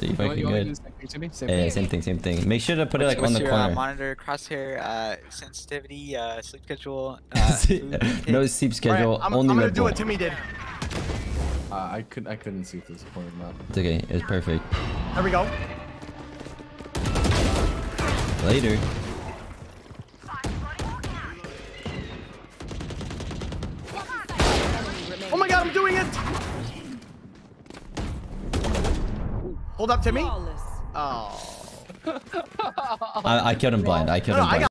You You want- fucking you want to do good. same thing to me? Same Yeah, yeah, thing. same thing, same thing. Make sure to put it like on the your, Uh, corner. monitor, crosshair, uh, sensitivity, uh, sleep schedule. Uh, no sleep schedule, Alright, I'm, only I'm gonna do Bull. what Timmy did. Uh, I couldn't. I couldn't see if this point or not. It's okay. It's perfect. There we go. Later. Oh my god, I'm doing it! Hold up, to Flawless. Oh. I, I killed him blind. I killed No, him no, I blind.